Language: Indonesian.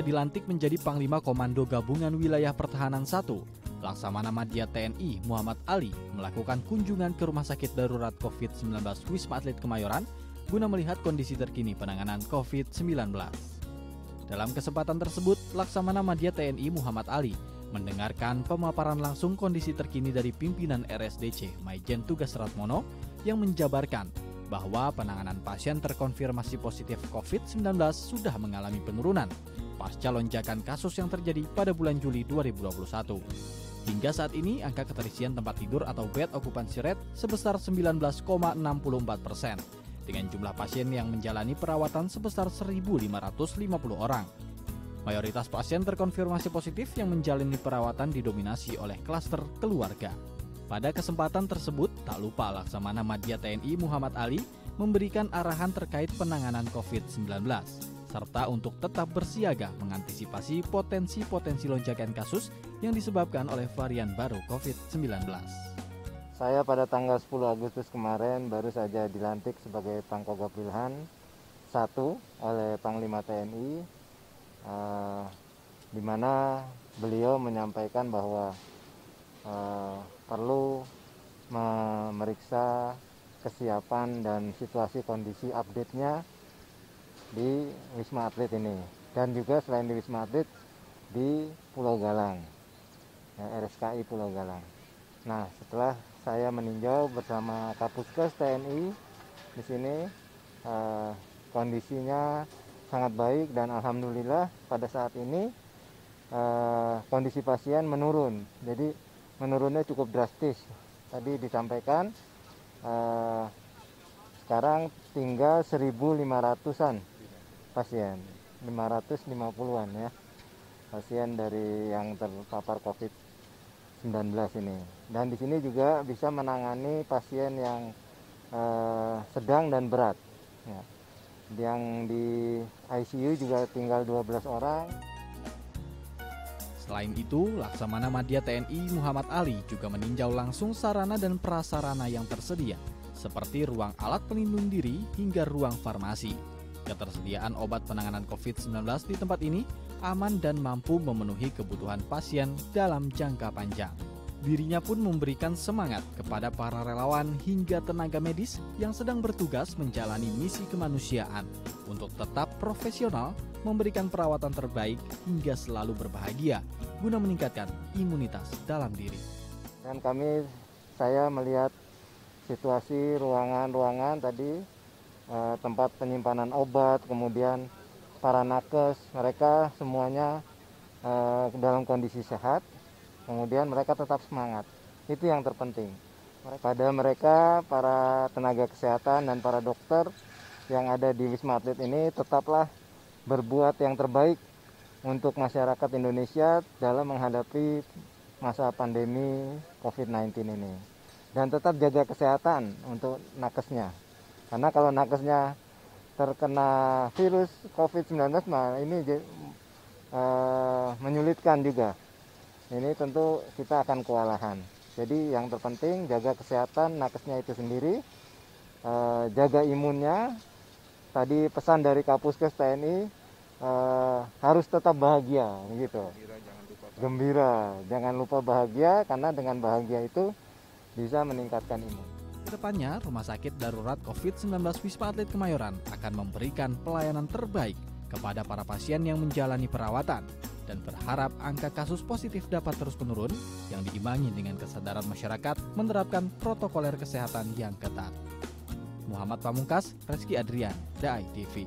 Dilantik menjadi Panglima Komando Gabungan Wilayah Pertahanan 1, Laksamana Madya TNI Muhammad Ali melakukan kunjungan ke Rumah Sakit Darurat COVID-19 Wisma Atlet Kemayoran guna melihat kondisi terkini penanganan COVID-19. Dalam kesempatan tersebut, Laksamana Madya TNI Muhammad Ali mendengarkan pemaparan langsung kondisi terkini dari pimpinan RSDC Maijen Tugas Ratmono yang menjabarkan bahwa penanganan pasien terkonfirmasi positif COVID-19 sudah mengalami penurunan pasca lonjakan kasus yang terjadi pada bulan Juli 2021. Hingga saat ini, angka keterisian tempat tidur atau bed occupancy rate sebesar 19,64 persen, dengan jumlah pasien yang menjalani perawatan sebesar 1.550 orang. Mayoritas pasien terkonfirmasi positif yang menjalani perawatan didominasi oleh klaster keluarga. Pada kesempatan tersebut, tak lupa Laksamana Madya TNI Muhammad Ali memberikan arahan terkait penanganan COVID-19, serta untuk tetap bersiaga mengantisipasi potensi-potensi lonjakan kasus yang disebabkan oleh varian baru COVID-19. Saya pada tanggal 10 Agustus kemarin baru saja dilantik sebagai Pangkoga Pilihan 1 oleh Panglima TNI, eh, di mana beliau menyampaikan bahwa eh, perlu memeriksa kesiapan dan situasi kondisi update-nya di Wisma Atlet ini. Dan juga selain di Wisma Atlet di Pulau Galang. Ya, RSKI Pulau Galang. Nah setelah saya meninjau bersama Kapuskes TNI di sini eh, kondisinya sangat baik dan Alhamdulillah pada saat ini eh, kondisi pasien menurun. Jadi menurunnya cukup drastis. Tadi disampaikan eh, sekarang tinggal 1.500-an pasien, 550-an ya pasien dari yang terpapar COVID-19 ini. Dan di sini juga bisa menangani pasien yang eh, sedang dan berat. Ya. Yang di ICU juga tinggal 12 orang. Selain itu, Laksamana Madya TNI Muhammad Ali juga meninjau langsung sarana dan prasarana yang tersedia, seperti ruang alat pelindung diri hingga ruang farmasi. Ketersediaan obat penanganan COVID-19 di tempat ini aman dan mampu memenuhi kebutuhan pasien dalam jangka panjang. Dirinya pun memberikan semangat kepada para relawan hingga tenaga medis yang sedang bertugas menjalani misi kemanusiaan untuk tetap profesional memberikan perawatan terbaik hingga selalu berbahagia guna meningkatkan imunitas dalam diri. Dan kami saya melihat situasi ruangan-ruangan tadi eh, tempat penyimpanan obat, kemudian para nakes, mereka semuanya eh, dalam kondisi sehat, kemudian mereka tetap semangat. Itu yang terpenting. Pada mereka, para tenaga kesehatan dan para dokter yang ada di Wisma Atlet ini tetaplah berbuat yang terbaik untuk masyarakat Indonesia dalam menghadapi masa pandemi COVID-19 ini. Dan tetap jaga kesehatan untuk nakesnya. Karena kalau nakesnya terkena virus COVID-19 nah ini uh, menyulitkan juga. Ini tentu kita akan kewalahan. Jadi yang terpenting jaga kesehatan nakesnya itu sendiri, uh, jaga imunnya. Tadi pesan dari Kapuskes TNI uh, harus tetap bahagia gitu. Gembira jangan, lupa Gembira, jangan lupa bahagia karena dengan bahagia itu bisa meningkatkan imun. Ke depannya, Rumah Sakit Darurat COVID-19 Wisma Atlet Kemayoran akan memberikan pelayanan terbaik kepada para pasien yang menjalani perawatan dan berharap angka kasus positif dapat terus menurun yang diimbangi dengan kesadaran masyarakat menerapkan protokoler kesehatan yang ketat. Muhammad Pamungkas, Reski Adrian, DAI TV.